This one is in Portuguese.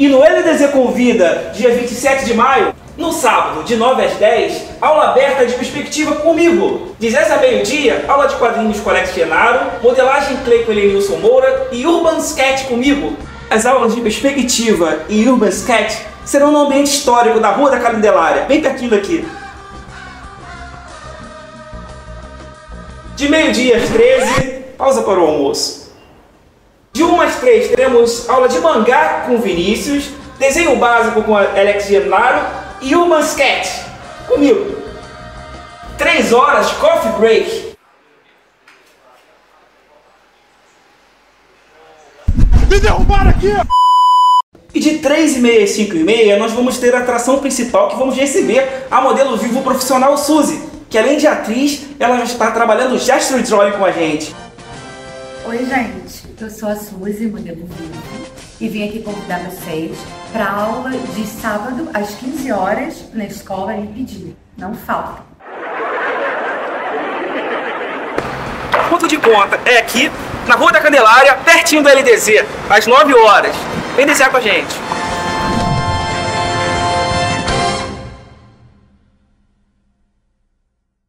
E no LDZ Convida, dia 27 de maio, no sábado, de 9 às 10, aula aberta de perspectiva comigo. De 10 a meio-dia, aula de quadrinhos com Alex Genaro, modelagem Clay com Elenilson Moura e Urban Sketch comigo. As aulas de perspectiva e Urban Sketch serão no ambiente histórico da Rua da Candelária, bem pertinho daqui. De meio-dia às 13, pausa para o almoço. De 1 às 3 teremos aula de mangá com Vinícius, desenho básico com Alex Genaro e uma sketch comigo. Três horas, coffee break. Me derrubaram aqui! E de 3 e meia às 5 e meia nós vamos ter a atração principal que vamos receber a modelo vivo profissional Suzy, que além de atriz, ela já está trabalhando gesture drawing com a gente. Oi gente, eu sou a Suzy, modelo vivo, e vim aqui convidar vocês para aula de sábado às 15 horas na escola Impedir. Não falta. Ponto de conta é aqui, na Rua da Candelária, pertinho do LDZ, às 9 horas. Vem desenhar com a gente.